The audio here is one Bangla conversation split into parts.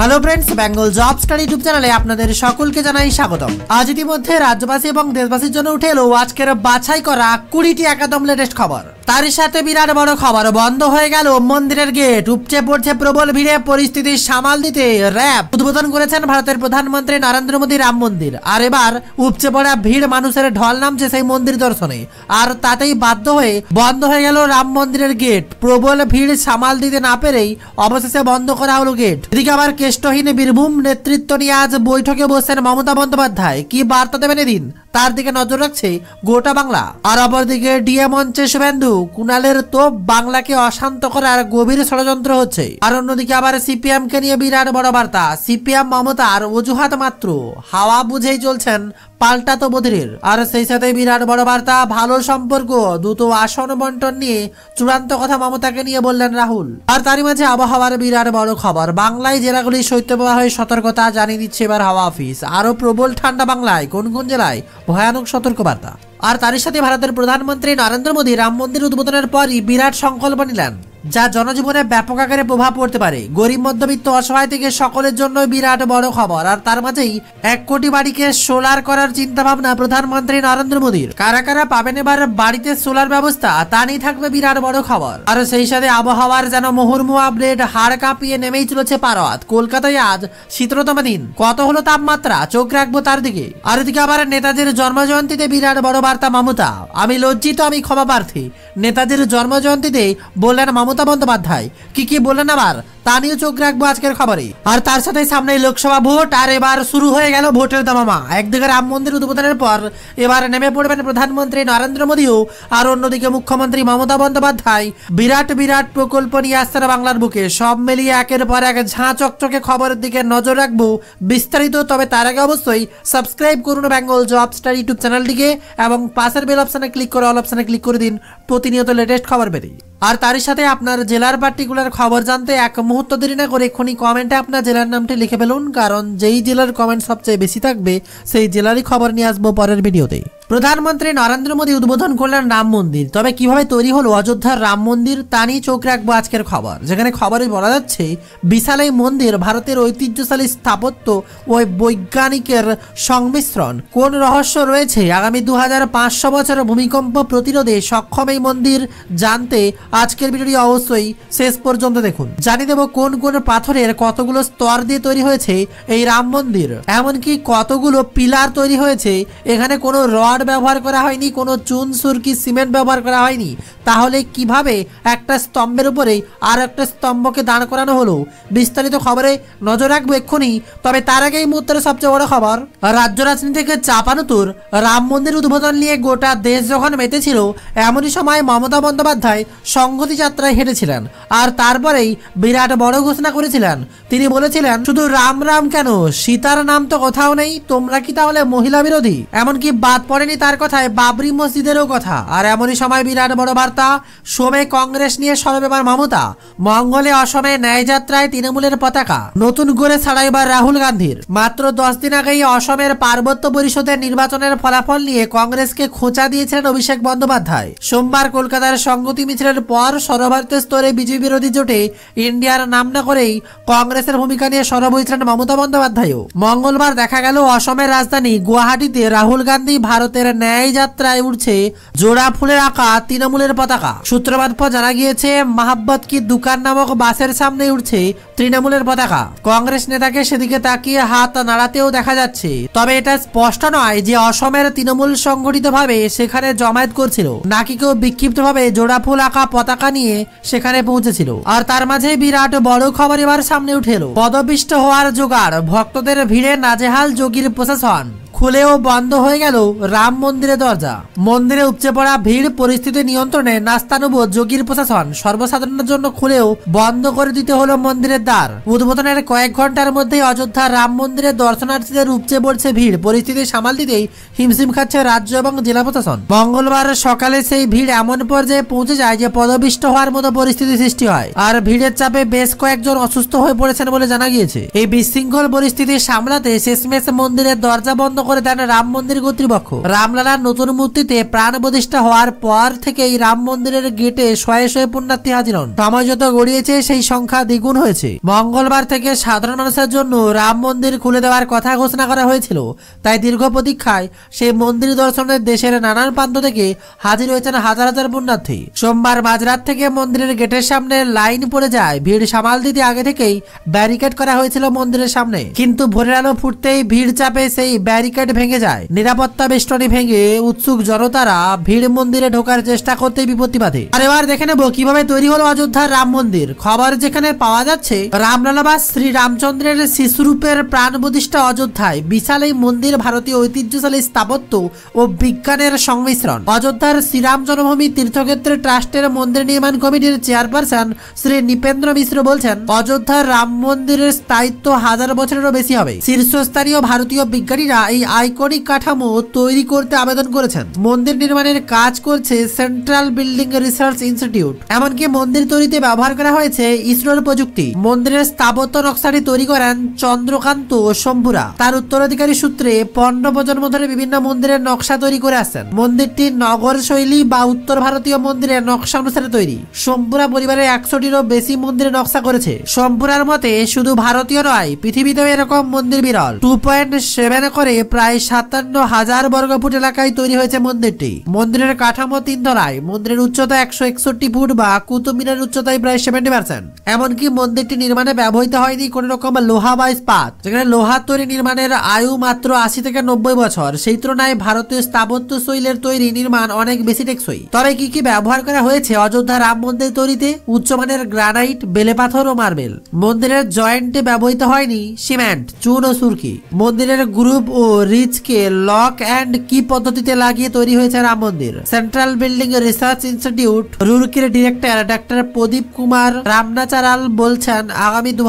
Hello friends Bengal job study YouTube চ্যানেলে আপনাদের সকলকে জানাই স্বাগতম। আজ ইতিমধ্যে রাজ্যবাসী এবং দেশবাসীর জন্য উঠে এলো আজকের বাছাই করা কুড়িটি একাদম লেটেস্ট খবর। তার সাথে বিরাট বড় খবর বন্ধ হয়ে গেল। মন্দিরের গেট উপচে পড়ছে প্রবল ভিড়ে। পরিস্থিতি সামাল দিতে র্যাব উদ্বোধন করেছেন ভারতের প্রধানমন্ত্রী নরেন্দ্র মোদী রাম মন্দির। আর এবার উপচে পড়া ভিড় মানুষের ঢল নামছে সেই মন্দির দর্শনে। আর তাতেই বাধ্য হয়ে বন্ধ হয়ে গেল রাম মন্দিরের গেট। প্রবল ভিড় সামাল দিতে না পেরেই অবশেষে বন্ধ করা হলো গেট। এদিকে আবার কেষ্টহীন বীরভূম নেতৃত্ব নিয়ে আজ বৈঠকে বসছেন মমতা বন্দ্যোপাধ্যায়। কি বার্তা দেবেন এদিন? তার দিকে নজর রাখছে গোটা বাংলা। আর অপরদিকে ডিএ মঞ্চে শুভেন্দু। কুণালের তো বাংলাকে অশান্ত করার গভীর ষড়যন্ত্র হচ্ছে। আর অন্যদিকে আবার সিপিএম কে নিয়ে বিরাট বড় বার্তা। সিপিএম মমতার অজুহাত মাত্র। হাওয়া বুঝেই চলছেন পাল্টা তো বধিরের আর সেই সাথে বিরাট বড় বার্তা, ভালো সম্পর্ক, দ্রুত আসন বন্টন নিয়ে চূড়ান্ত কথা মমতাকে নিয়ে বললেন রাহুল। আর তারই মাঝে আবহাওয়ার বিরাট বড় খবর, বাংলায় জেলাগুলি শৈত্যপ্রবাহের সতর্কতা জানিয়ে দিচ্ছে এবার হাওয়া অফিস। আরও প্রবল ঠান্ডা বাংলায় কোন কোন জেলায়? ভয়ানক সতর্কবার্তা। আর তারই সাথে ভারতের প্রধানমন্ত্রী নরেন্দ্র মোদী রাম মন্দির উদ্বোধনের পরই বিরাট সংকল্প নিলেন। যা জনজীবনে ব্যাপক আকারে প্রভাব পড়তে পারে। গরিব মধ্যবিত্ত অসহায় থেকে সকলের জন্য বিরাট বড় খবর। আর তার মাঝেই এক কোটি বাড়িকে সোলার করার চিন্তা ভাবনা প্রধানমন্ত্রী নরেন্দ্র মোদীর। কারা কারা পাবেন এবার বাড়িতে সোলার ব্যবস্থা, তা নিয়ে থাকবে বিরাট বড় খবর। আর সেই সাথে আবহাওয়ার যেন মুহুর্মু আপডেট হাড় কাঁপিয়ে নেমেই চলেছে পারত কলকাতায় আজ শীতলতম দিন। কত হলো তাপমাত্রা? চোখ রাখব তার দিকে। আর এদিকে আবার নেতাজির জন্মজয়ন্তীতে বিরাট বড় বার্তা মমতা। আমি লজ্জিত, আমি ক্ষমা প্রার্থী নেতাজির জন্মজয়ন্তীতে বললেন মমতা বন্দ্যোপাধ্যায়। কি কি বললেন আবার? তা নিয়ে চোখ রাখব আজকের খবরে। আর তার সাথে সামনে লোকসভা ভোট, আর এবার শুরু হয়ে গেল ভোটের দামামা। একদিকে রাম মন্দির উদ্বোধনের পর এবার নেমে পড়বেন প্রধানমন্ত্রী নরেন্দ্র মোদীও, আর অন্যদিকে মুখ্যমন্ত্রী মমতা বন্দ্যোপাধ্যায়। বিরাট বিরাট প্রকল্প নিয়ে আসছে বাংলার বুকে। সব মিলিয়ে একের পর এক ঝাঁ চকচকে খবরের দিকে নজর রাখব বিস্তারিত, তবে তার আগে অবশ্যই সাবস্ক্রাইব করুন বেঙ্গল জব স্টার ইউটিউব চ্যানেলটিকে, এবং পাশের বেল অপশানে ক্লিক করে, অল অপশানে ক্লিক করে দিন প্রতিনিয়ত লেটেস্ট খবর পেতে আর তারই সাথে আপনার জেলার পার্টিকুলার খবর জানতে এক মুহূর্ত দেরি না করে এক্ষুনি কমেন্টে আপনার জেলার নামটি লিখে ফেলুন, কারণ যেই জেলার কমেন্ট সবচেয়ে বেশি থাকবে, সেই জেলারই খবর নিয়ে আসব পরের ভিডিওতে। প্রধানমন্ত্রী নরেন্দ্র মোদী উদ্বোধন করলেন রাম মন্দির। তবে কীভাবে তৈরি হলো অযোধ্যার রাম মন্দির তা নিয়ে চোখ রাখব আজকের খবর। যেখানে খবরে বলা যাচ্ছে বিশাল এই মন্দির ভারতের ঐতিহ্যশালী স্থাপত্য ও বৈজ্ঞানিকের সংমিশ্রণ। কোন রহস্য রয়েছে? আগামী দু হাজার পাঁচশো বছর ভূমিকম্প প্রতিরোধে সক্ষম এই মন্দির জানতে আজকের ভিডিওটি অবশ্যই শেষ পর্যন্ত দেখুন। জানিয়ে দেব কোন কোন পাথরের কতগুলো স্তর দিয়ে তৈরি হয়েছে এই রাম মন্দির। এমনকি কতগুলো পিলার তৈরি হয়েছে? এখানে কোনো রড ব্যবহার করা হয়নি, কোনো চুন, সুরকি, সিমেন্ট ব্যবহার করা হয়নি। তাহলে কীভাবে একটা স্তম্ভের উপরে আর একটা স্তম্ভকে দাঁড় করানো হলো? বিস্তারিত খবরে নজর রাখব এক্ষুনি, তবে তার আগে এই মুহূর্তের সবচেয়ে বড় খবর। রাজ্য রাজনীতি থেকে চাপানুতুর রাম মন্দির উদ্বোধন নিয়ে গোটা দেশ যখন মেতেছিল, এমনই সময় মমতা বন্দ্যোপাধ্যায় সংহতি যাত্রায় হেঁটেছিলেন আর তারপরেই বিরাট বড় ঘোষণা করেছিলেন। তিনি বলেছিলেন, শুধু রাম রাম কেন? সীতার নাম তো কোথাও নেই, তোমরা কি তাহলে মহিলা বিরোধী? এমনকি বাদ পড়েনি তার কথায়, বাবরি মসজিদেরও কথা। আর এমনই সময় বিরাট বড় বার্তা, সোমে কংগ্রেস নিয়ে সরবেবার মমতা, মঙ্গলে অসমে ন্যায় যাত্রায় তৃণমূলের পতাকা। নতুন করে ছাড়াইবার রাহুল গান্ধীর। মাত্র দশ দিন আগেই অসমের পার্বত্য পরিষদের নির্বাচনের ফলাফল নিয়ে কংগ্রেসকে খোঁচা দিয়েছিলেন অভিষেক বন্দ্যোপাধ্যায়। সোমবার কলকাতার সংগতি মিছিলের পর সর্বভারতীয় স্তরে বিজেপি বিরোধী জোটে ইন্ডিয়ার নাম না করেই কংগ্রেসের ভূমিকা নিয়ে সরব হয়েছিলেন মমতা বন্দ্যোপাধ্যায়ও। মঙ্গলবার দেখা গেল অসমের রাজধানী গুয়াহাটিতে রাহুল গান্ধী ভারতের ন্যায় যাত্রায় উঠছে জোড়া ফুলের আঁকা তৃণমূলের পতাকা। সূত্রপাত পর জানা গিয়েছে, মাহাব্বত কি দোকান নামক বাসের সামনে উঠছে তৃণমূলের পতাকা। কংগ্রেস নেতাকে সেদিকে তাকিয়ে হাত নাড়াতেও দেখা যাচ্ছে। তবে এটা স্পষ্ট নয় যে অসমের তৃণমূল সংগঠিতভাবে সেখানে জমায়েত করছিল, নাকি কেউ বিক্ষিপ্তভাবে জোড়া ফুল আঁকা পতাকা নিয়ে সেখানে পৌঁছেছিল। আর তার মাঝে বিরাট বড় খবর এবার সামনে উঠে এলো। পদপিষ্ট হওয়ার জোগাড়, ভক্তদের ভিড়ে নাজেহাল যোগীর প্রশাসন। খুলেও বন্ধ হয়ে গেল রাম মন্দিরের দরজা। মন্দিরে উপচে পড়া ভিড়, পরিস্থিতি নিয়ন্ত্রণে নাস্তানুব যোগীর প্রশাসন সর্বসাধারণের জন্য খুলেও বন্ধ করে দিতে হলো মন্দিরের দ্বার। উদ্বোধনের কয়েক ঘণ্টার মধ্যেই অযোধ্যা রাম মন্দিরে দর্শনার্থীদের উপচে পড়ছে ভিড়। পরিস্থিতি সামাল দিতেই হিমশিম খাচ্ছে রাজ্য এবং জেলা প্রশাসন। মঙ্গলবার সকালে সেই ভিড় এমন পর্যায়ে পৌঁছে যায় যে পদবিষ্ট হওয়ার মতো পরিস্থিতি সৃষ্টি হয়। আর ভিড়ের চাপে বেশ কয়েকজন অসুস্থ হয়ে পড়েছেন বলে জানা গিয়েছে। এই বিশৃঙ্খল পরিস্থিতি সামলাতে শেষমেশ মন্দিরের দরজা বন্ধ করে দেন রাম মন্দির কর্তৃপক্ষ। রামলালার নতুন মূর্তিতে প্রাণ প্রতিষ্ঠা হওয়ার পর থেকেই রাম মন্দিরের গেটে শয়ে শয়ে পুণ্যার্থী হাজির হন। সময় যত গড়িয়েছে, সেই সংখ্যা দ্বিগুণ হয়েছে। মঙ্গলবার থেকে সাধারণ মানুষের জন্য রাম মন্দির খুলে দেওয়ার কথা ঘোষণা করা হয়েছিল। তাই দীর্ঘ প্রতীক্ষায় সেই মন্দির দর্শনের দেশের নানান প্রান্ত থেকে হাজির হয়েছেন হাজার হাজার পুণ্যার্থী। সোমবার মাঝরাত থেকে মন্দিরের গেটের সামনে লাইন পড়ে যায়। ভিড় সামাল দিতে আগে থেকেই ব্যারিকেড করা হয়েছিল মন্দিরের সামনে। কিন্তু ভোরের আলো ফুটতেই ভিড় চাপে সেই ব্যারিকেড ভেঙে যায়। নিরাপত্তা বেষ্টনী ভেঙে উৎসুক জনতারা ভিড় মন্দিরে ঢোকার চেষ্টা করতে বিপত্তি বাধে আর এবার দেখে নেব কীভাবে তৈরি হলো অযোধ্যার রাম মন্দির। খবর যেখানে পাওয়া যাচ্ছে রামলালা বা শ্রী রামচন্দ্রের শিশুরূপের প্রাণ প্রতিষ্ঠা অযোধ্যায়। বিশাল এই মন্দির ভারতীয় ঐতিহ্যশালী স্থাপত্য ও বিজ্ঞানের সংমিশ্রণ। অযোধ্যার শ্রীরাম জন্মভূমি তীর্থক্ষেত্র ট্রাস্টের মন্দির নির্মাণ কমিটির চেয়ারপারসন শ্রী নিপেন্দ্র মিশ্র বলছেন, অযোধ্যার রাম মন্দিরের স্থায়িত্ব হাজার বছরেরও বেশি হবে। শীর্ষস্থানীয় ভারতীয় বিজ্ঞানীরা এই আইকনিক কাঠামো তৈরি করতে আবেদন করেছেন। মন্দির নির্মাণের কাজ করছে সেন্ট্রাল বিল্ডিং রিসার্চ ইনস্টিটিউট। এমনকি মন্দির তৈরিতে ব্যবহার করা হয়েছে ইসরোর প্রযুক্তি। মন্দিরের স্থাপত্য নকশাটি তৈরি করেন চন্দ্রকান্ত শম্ভুরা। তার উত্তরাধিকারী সূত্রে পনেরো প্রজন্ম ধরে বিভিন্ন মন্দিরের নকশা তৈরি করে আসছেন। মন্দিরটি নগর শৈলী বা উত্তর ভারতীয় মন্দিরের নকশা অনুসারে তৈরি। শম্ভুরা পরিবারের একশোটিরও বেশি মন্দিরের নকশা করেছে। শম্ভুরার মতে, শুধু ভারতীয় নয়, পৃথিবীতেও এরকম মন্দির বিরল। টু পয়েন্ট সেভেন করে প্রায় সাতান্ন হাজার বর্গ ফুট এলাকায় তৈরি হয়েছে মন্দিরটি। মন্দিরের কাঠামো তিন তলায়। মন্দিরের উচ্চতা একশো একষট্টি ফুট বা কুতুব মিনার উচ্চতায় প্রায় সেভেন্টি পার্সেন্ট। এমনকি মন্দিরটি নির্মাণে ব্যবহৃত হয়নি কোন রকম লোহা বা ইস্পাত। যেখানে লোহার তৈরি নির্মাণের আয়ু মাত্র আশি থেকে নব্বই বছর। সেই তুলনায় ভারতীয় স্থাপত্য শৈলের তৈরি নির্মাণ অনেক বেশি টেকসই। তবে কি কি ব্যবহার করা হয়েছে অযোধ্যা রাম মন্দির তৈরিতে? উচ্চমানের গ্রানাইট, বেলে পাথর ও মার্বেল। মন্দিরের জয়েন্টে ব্যবহৃত হয়নি সিমেন্ট, চুন ও সুরকি। মন্দিরের গ্রুপ ও রিচকে লক অ্যান্ড কি পদ্ধতিতে লাগিয়ে তৈরি হয়েছে Ram Mandir? Central building research institute, রুরকির director doctor Pradeep Kumar রামনাচারাল বলছেন, আগামী দু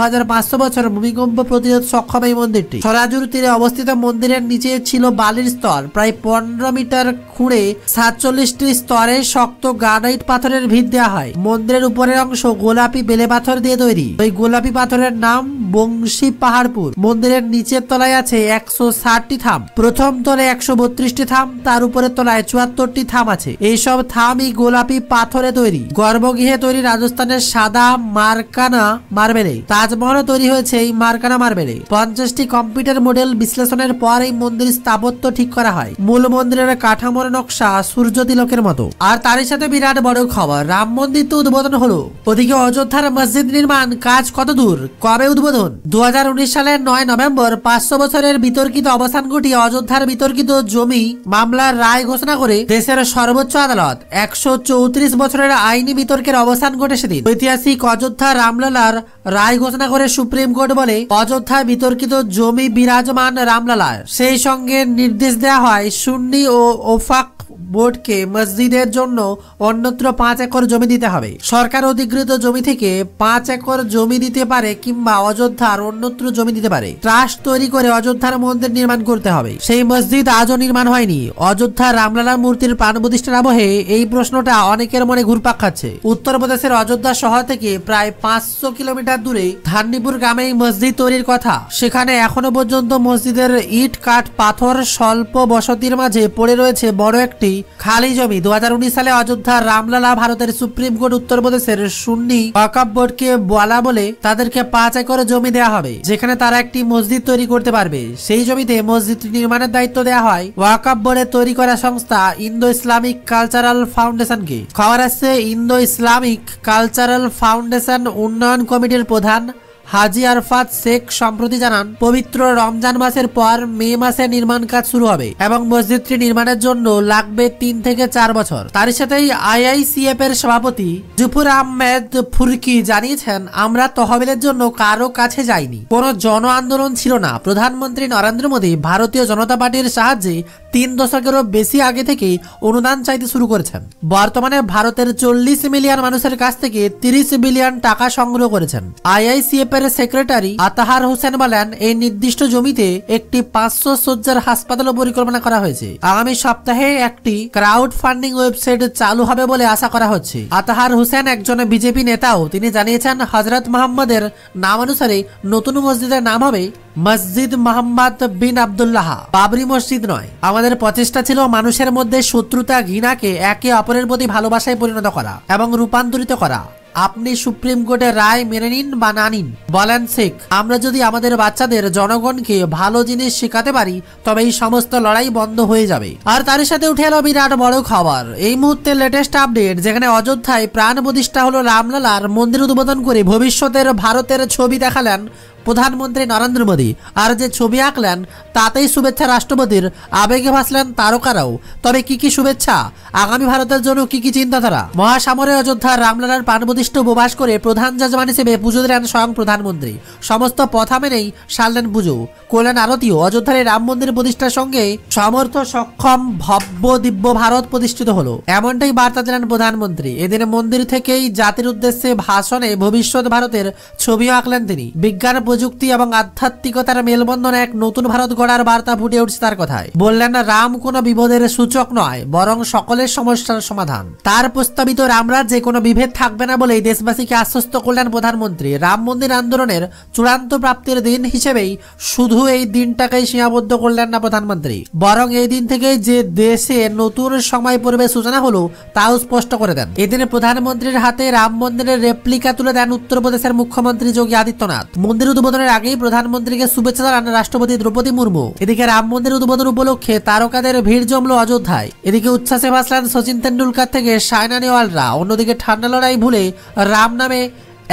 বছর ভূমিকম্প প্রতিরোধ সক্ষম এই মন্দিরটি। সরাজুর তীরে অবস্থিত মন্দিরের নিচে ছিল বালির স্তর। প্রায় পনেরো মিটার খুঁড়ে সাতচল্লিশটি স্তরে শক্ত গ্রানাইট পাথরের ভিত দেওয়া হয়। মন্দিরের উপরের অংশ গোলাপি বেলে পাথর দিয়ে তৈরি। ওই গোলাপি পাথরের নাম বংশী পাহাড়পুর। মন্দিরের নিচের তলায় আছে একশো ষাটটি থাম। প্রথম তলে একশো বত্রিশটি থাম, তার উপরের তলায় চুয়াত্তরটি থাম আছে। এইসব থামই গোলাপি পাথরে তৈরি। গর্ভগৃহে তৈরি রাজস্থানের সাদা মার্কানা মার্বেলে। তাজমহল তৈরি হয়েছে এই মার্কানা মার্বেলে। পঞ্চাশটি কম্পিউটার মডেল বিশ্লেষণের পর এই মন্দির স্থাপত্য ঠিক করা হয়। মূল মন্দিরের কাঠামোর নকশা সূর্য তিলকের মতো। আর তারই সাথে বিরাট বড় খবর, রাম মন্দির তো উদ্বোধন হলো। ওদিকে অযোধ্যার মসজিদ নির্মাণ কাজ কত দূর? কবে উদ্বোধন? দু হাজার উনিশ সালের নয় নভেম্বর পাঁচশো বছরের বিতর্কিত অবসান ঘটিয়ে অযোধ্যার বিতর্কিত জমি মামলার রায় ঘোষণা করে দেশের সর্বোচ্চ আদালত একশো চৌত্রিশ বছরের আইনি বিতর্কের অবসান ঘটে সেদিন ঐতিহাসিক অযোধ্যা রামলালার রায় ঘোষণা করে সুপ্রিম কোর্ট বলে, অযোধ্যায় বিতর্কিত জমি বিরাজমান রামলালার। সেই সঙ্গে নির্দেশ দেওয়া হয়, সুন্নি ও ওফাক বোর্ডকে মসজিদের জন্য অন্যত্র পাঁচ একর জমি দিতে হবে। সরকার অধিকৃত জমি থেকে পাঁচ একর জমি দিতে পারে কিংবা অযোধ্যার অন্যত্র জমি দিতে পারে। ট্রাস্ট তৈরি করে অযোধ্যার মন্দির নির্মাণ করতে হবে। সেই মসজিদ আজও নির্মাণ হয়নি। অযোধ্যা রামলালা মূর্তির প্রাণ প্রতিষ্ঠার আবহে এই প্রশ্নটা অনেকের মনে ঘুরপাক খাচ্ছে। উত্তরপ্রদেশের অযোধ্যা শহর থেকে প্রায় পাঁচশো কিলোমিটার দূরে ধান্নিপুর গ্রামে এই মসজিদ তৈরির কথা। সেখানে এখনও পর্যন্ত মসজিদের ইট, কাঠ, পাথর, স্বল্প বসতির মাঝে পড়ে রয়েছে বড় একটি খালি জমি। দু হাজার উনিশ সালে অযোধ্যার রামলালা ভারতের সুপ্রিম কোর্ট উত্তরপ্রদেশের সুন্নি ওয়াকাব বোর্ডকে বলা বলে তাদেরকে পাঁচ একর জমি দেওয়া হবে, যেখানে তারা একটি মসজিদ তৈরি করতে পারবে। সেই জমিতে মসজিদ নির্মাণের দায়িত্ব দেওয়া হয় ওয়াকাব বলে তৈরি করা সংস্থা ইন্দো ইসলামিক কালচারাল ফাউন্ডেশনকে। খবর আসছে ইন্দো ইসলামিক কালচারাল ফাউন্ডেশন উন্নয়ন কমিটির প্রধান হাজি আরফাত শেখ সম্প্রতি জানান, পবিত্র রমজান মাসের পর মে মাসে নির্মাণ কাজ শুরু হবে এবং মসজিদটি নির্মাণের জন্য লাগবে তিন থেকে চার বছর। তার সাথেই আইআইসিএফ এর সভাপতি জুফুর আহমেদ ফুরকি জানিয়েছেন, আমরা তহবিলের জন্য কারও কাছে যাইনি। কোনো জন আন্দোলন ছিল না। প্রধানমন্ত্রী নরেন্দ্র মোদী ভারতীয় জনতা পার্টির সাহায্যে তিন দশকেরও বেশি আগে থেকেই অনুদান চাইতে শুরু করেছেন। বর্তমানে ভারতের চল্লিশ মিলিয়ন মানুষের কাছ থেকে তিরিশ বিলিয়ন টাকা সংগ্রহ করেছেন। আইআইসিএফ ক্লাবের সেক্রেটারি আতাহার হোসেন বলেন, এই নির্দিষ্ট জমিতে একটি পাঁচশো সজ্জার হাসপাতালও পরিকল্পনা করা হয়েছে। আগামী সপ্তাহে একটি ক্রাউড ফান্ডিং ওয়েবসাইট চালু হবে বলে আশা করা হচ্ছে। আতাহার হোসেন একজন বিজেপি নেতাও। তিনি জানিয়েছেন, হজরত মোহাম্মদের নাম অনুসারে নতুন মসজিদের নাম হবে মসজিদ মোহাম্মদ বিন আবদুল্লাহ। বাবরি মসজিদ নয়। আমাদের প্রচেষ্টা ছিল মানুষের মধ্যে শত্রুতা, ঘৃণাকে একে অপরের প্রতি ভালোবাসায় পরিণত করা এবং রূপান্তরিত করা। আপনি সুপ্রিম কোর্টের রায় মেনে নিন বা না নিন, বলেন শেখ। আমরা যদি আমাদের বাচ্চাদের জনগণকে ভালো জিনিস শেখাতে পারি, তবে এই সমস্ত লড়াই বন্ধ হয়ে যাবে। আর তার সাথে উঠে এলো বিরাট বড় খবর। এই মুহূর্তে লেটেস্ট আপডেট যেখানে অযোধ্যায় প্রাণ প্রতিষ্ঠা হলো রামলালার মন্দির উদ্বোধন করে ভবিষ্যতের ভারতের ছবি দেখালেন প্রধানমন্ত্রী নরেন্দ্র মোদী আর যে ছবি আঁকলেন, তাতেই শুভেচ্ছা রাষ্ট্রপতির। আবেগে ভাসলেন তারকারাও। তবে কি কি শুভেচ্ছা? আগামী ভারতের জন্য কি কি চিন্তাধারা? মহাসামরে অযোধ্যার রামলালার প্রাণপ্রতিষ্ঠ উপবাস করে প্রধান যজমান হিসেবে পুজো দিলেন স্বয়ং প্রধানমন্ত্রী। সমস্ত পথা মেনেই সারলেন পুজো। করলেন আরতিও। অযোধ্যার রাম মন্দির প্রতিষ্ঠার সঙ্গে সমর্থ, সক্ষম, ভব্য, দিব্য ভারত প্রতিষ্ঠিত হলো। এমনটাই বার্তা দিলেন প্রধানমন্ত্রী। এদিন মন্দির থেকেই জাতির উদ্দেশ্যে ভাষণে ভবিষ্যৎ ভারতের ছবিও আঁকলেন তিনি। বিজ্ঞান প্রযুক্তি এবং আধ্যাত্মিকতার মেলবন্ধনে এক নতুন ভারত গড়ার বার্তা ফুটে উঠছে তার কথায়। বললেন, রাম কোনো বিপদের সূচক নয়, বরং সকলের সমস্যার সমাধান। তার প্রস্তাবিত রামরাজ্যে কোনো বিভেদ থাকবে না বলেই দেশবাসীকে আশ্বস্ত করলেন প্রধানমন্ত্রী। রাম মন্দির আন্দোলনের চূড়ান্ত প্রাপ্তির দিন হিসেবেই শুধু এই দিনটাকেই সীমাবদ্ধ করলেন না প্রধানমন্ত্রী। বরং এই দিন থেকেই যে দেশে নতুন সময় পূর্বে সূচনা হলো, তাও স্পষ্ট করে দেন। এদিনে প্রধানমন্ত্রীর হাতে রাম মন্দিরের রেপ্লিকা তুলে দেন উত্তরপ্রদেশের মুখ্যমন্ত্রী যোগী আদিত্যনাথ। মন্দির উদ্বোধনের আগেই প্রধানমন্ত্রীকে শুভেচ্ছা জানান রাষ্ট্রপতি দ্রৌপদী মুর্মু। এদিকে রাম মন্দির উদ্বোধন উপলক্ষে তারকাদের ভিড় জমলো অযোধ্যায়। এদিকে উচ্ছ্বাসে ভাসলেন সচিন তেন্ডুলকার থেকে সায়না নেওয়ালরা অন্যদিকে ঠান্ডা লড়াই ভুলে রাম নামে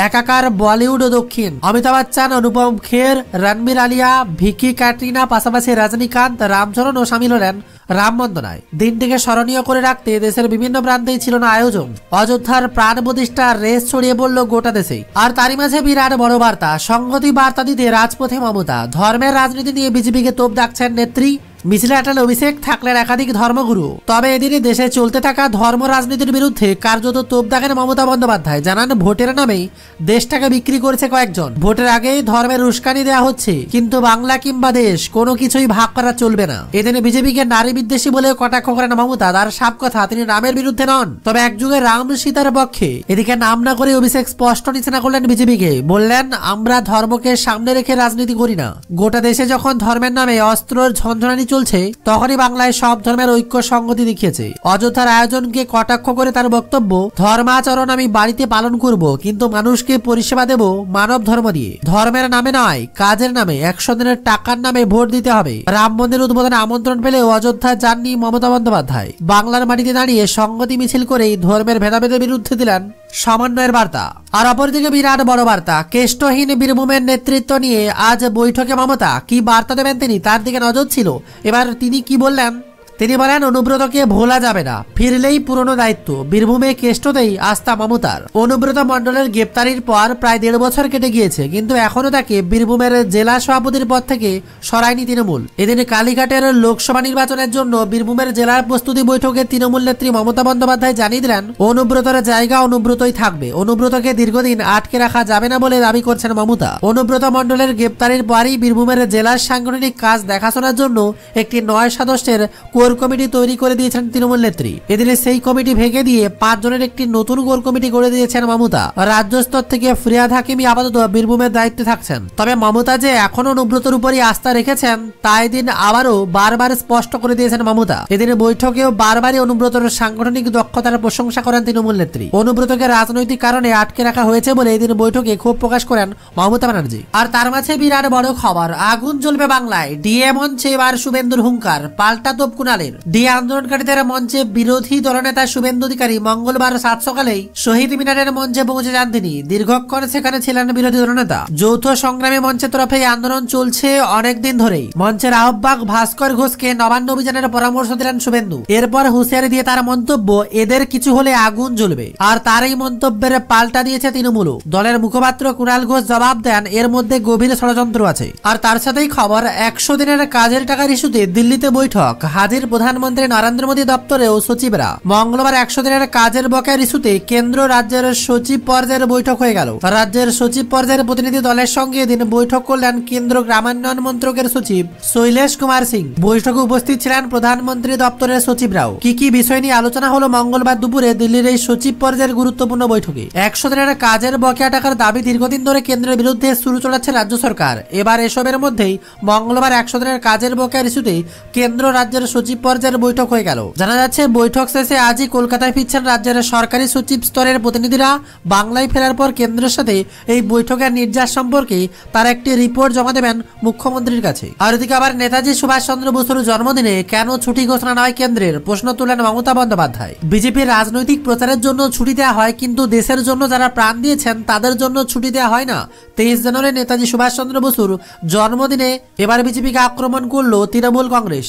একাকার বলিউড ও দক্ষিণ। অমিতাভ বচ্চন, অনুপম খের, রণবীর আলিয়া, ভিকি ক্যাটরিনা, পাশাপাশি রজনীকান্ত রামচরণ ও সামিল হলেন রাম বন্দনায়। দিনটিকে স্মরণীয় করে রাখতে দেশের বিভিন্ন প্রান্তেই ছিল না আয়োজন। অযোধ্যার প্রাণ প্রতিষ্ঠার রেস ছড়িয়ে পড়ল গোটা দেশেই। আর তারই মাঝে বিরাট বড় বার্তা সংগতি বার্তা দিতে রাজপথে মমতা। ধর্মের রাজনীতি নিয়ে বিজেপিকে তোপ ডাকছেন নেত্রী মিছিলে আটাল অভিষেক থাকলেন একাধিক ধর্মগুরু। তবে এদিনে দেশে চলতে থাকা ধর্ম রাজনীতির বিরুদ্ধে কার্যত তোপ দেখেন মমতা বন্দ্যোপাধ্যায়। জানান, ভোটের নামেই দেশটাকে বিক্রি করেছে কয়েকজন। ভোটের আগেই ধর্মের উস্কানি দেওয়া হচ্ছে, কিন্তু বাংলা কিংবা দেশ কোনো কিছুই ভাগ করা চলবে না। এদিনে বিজেপিকে নারী বিদ্বেষী বলে কটাক্ষ করেন মমতা, তার সাপ কথা। তিনি রামের বিরুদ্ধে নন, তবে এক যুগে রাম সীতার পক্ষে। এদিকে নাম না করে অভিষেক স্পষ্ট নিচেনা করলেন বিজেপিকে। বললেন, আমরা ধর্মকে সামনে রেখে রাজনীতি করি না। গোটা দেশে যখন ধর্মের নামে অস্ত্রর ঝঞ্ঝনানি চলছে, তখনই বাংলায় সব ধর্মের ঐক্য সংগতি দেখিয়েছে। অযোধ্যার আয়োজনকে কটাক্ষ করে তার বক্তব্য, ধর্মাচরণ আমি বাড়িতে পালন করব, কিন্তু মানুষকে পরিষেবা দেব মানব ধর্ম দিয়ে। ধর্মের নামে নয়, কাজের নামে, একশো দিনের টাকার নামে ভোট দিতে হবে। রাম মন্দির উদ্বোধনে আমন্ত্রণ পেলেও অযোধ্যায় যাননি মমতা বন্দ্যোপাধ্যায়। বাংলার মাটিতে দাঁড়িয়ে সংগতি মিছিল করেই ধর্মের ভেদাভেদের বিরুদ্ধে দিলেন সমন্বয়ের বার্তা। আর অপরদিকে বিরাট বড় বার্তা, কেষ্টহীন বীরভূমের নেতৃত্ব নিয়ে আজ বৈঠকে মমতা কি বার্তা দেবেন তিনি? তার দিকে নজর ছিল। এবার তিনি কি বললেন? তিনি বলেন, অনুব্রতকে ভোলা যাবে না। ফিরলেই পুরনো দায়িত্ব। বীরভূমে কেষ্টতেই আস্থা মমতার। অনুব্রত মণ্ডলের গ্রেপ্তারির পর প্রায় দেড় বছর কেটে গিয়েছে, কিন্তু এখনও তাকে বীরভূমের জেলা সভাপতির পদ থেকে সরায়নি তৃণমূল। এদিন কালীঘাটের লোকসভা নির্বাচনের জন্য বীরভূমের জেলার প্রস্তুতি বৈঠকে তৃণমূল নেত্রী মমতা বন্দ্যোপাধ্যায় জানিয়ে দিলেন, অনুব্রতের জায়গা অনুব্রতই থাকবে। অনুব্রতকে দীর্ঘদিন আটকে রাখা যাবে না বলে দাবি করছেন মমতা। অনুব্রত মণ্ডলের গ্রেপ্তারির পরই বীরভূমের জেলার সাংগঠনিক কাজ দেখাশোনার জন্য একটি নয় সদস্যের কোর কমিটি তৈরি করে দিয়েছেন তৃণমূল নেত্রী। এদিনে সেই কমিটি ভেঙে দিয়ে পাঁচ জনের একটি নতুন কোর কমিটি করে দিয়েছেন মমতা। রাজ্য স্তর থেকে ফিরিয়াদ হাকিমি আপাতত বীরভূমের দায়িত্বে থাকছেন। তবে মমতা যে এখনও অনুব্রতর উপরই আস্থা রেখেছেন তা এদিন আবারও বারবার স্পষ্ট করে দিয়েছেন মমতা। এদিনে বৈঠকেও বারবারই অনুব্রতর সাংগঠনিক দক্ষতার প্রশংসা করেন তৃণমূল নেত্রী। অনুব্রতকে রাজনৈতিক কারণে আটকে রাখা হয়েছে বলে এদিন বৈঠকে ক্ষোভ প্রকাশ করেন মমতা ব্যানার্জি। আর তার মাঝে বিরাট বড় খবর, আগুন জ্বলবে বাংলায়। ডিএ মঞ্চে এবার শুভেন্দুর হুঙ্কার, পাল্টা তোপ কুণালের ডিএ আন্দোলনকারীদের মঞ্চে বিরোধী দলনেতা শুভেন্দু অধিকারী মঙ্গলবার সাত সকালেই শহীদ মিনারের মঞ্চে পৌঁছে যান তিনি। দীর্ঘক্ষণ সেখানে ছিলেন বিরোধী দলনেতা। যৌথ সংগ্রামী মঞ্চের তরফে আন্দোলন চলছে অনেকদিন ধরেই। মঞ্চের আহ্বায়ক ভাস্কর ঘোষকে নবান্ন অভিযানের পরামর্শ দিলেন শুভেন্দু। এরপর হুঁশিয়ারি দিয়ে তার মন্তব্য, এদের কিছু হলে আগুন জ্বলবে। আর তার এই মন্তব্যের পাল্টা দিয়েছে তৃণমূল দলের মুখপাত্র কুণাল ঘোষ জবাব দেন, এর মধ্যে গভীর ষড়যন্ত্র আছে। আর তার সাথেই খবর, একশো দিনের কাজের টাকার ইস্যুতে দিল্লিতে বৈঠক। হাজির প্রধানমন্ত্রী নরেন্দ্র মোদী দপ্তরেও সচিবরা মঙ্গলবার একশো দিনের কাজের বকেয়ার ইস্যুতে কেন্দ্র রাজ্যের সচিব পর্যায়ের বৈঠক হয়ে গেল। রাজ্যের সচিব পর্যায়ের প্রতিনিধি দলের সঙ্গে এদিন বৈঠক করলেন কেন্দ্র গ্রামান্বয়ন মন্ত্রকের সচিব শৈলেশ কুমার সিং। বৈঠকে উপস্থিত ছিলেন প্রধানমন্ত্রী দপ্তরের সচিবরাও। কি কি বিষয় নিয়ে আলোচনা হলো মঙ্গলবার দুপুরে দিল্লির এই সচিব পর্যায়ের গুরুত্বপূর্ণ বৈঠকে। একশো দিনের কাজের বকেয়া টাকার দাবি দীর্ঘদিন ধরে কেন্দ্রের বিরুদ্ধে শুরু চলাচ্ছে রাজ্য সরকার। এবার এসবের মধ্যেই মঙ্গলবার একশো দিনের কাজের বকেয়ার ইস্যুতে কেন্দ্র রাজ্যের সচিব পর্যায়ের বৈঠক হয়ে গেল। জানা যাচ্ছে, বৈঠক শেষে আজই কলকাতায় ফিরছেন রাজ্যের সরকারি সচিব স্তরের প্রতিনিধিরা। বাংলায় ফেরার পর কেন্দ্রের সাথে এই বৈঠকের নির্যাস সম্পর্কে তার একটি রিপোর্ট জমা দেবেন মুখ্যমন্ত্রীর কাছে। আর এদিকে আবার নেতাজি সুভাষচন্দ্র বসুর জন্মদিনে কেন ছুটি ঘোষণা নয় কেন্দ্রের? প্রশ্ন তুলেন মমতা বন্দ্যোপাধ্যায়। বিজেপির রাজনৈতিক প্রচারের জন্য ছুটি দেওয়া হয়, কিন্তু দেশের জন্য যারা প্রাণ দিয়েছেন, তাদের জন্য ছুটি দেওয়া হয় না। তেইশ জানুয়ারি নেতাজি সুভাষচন্দ্র বসুর জন্মদিনে এবার বিজেপিকে আক্রমণ করল তৃণমূল কংগ্রেস।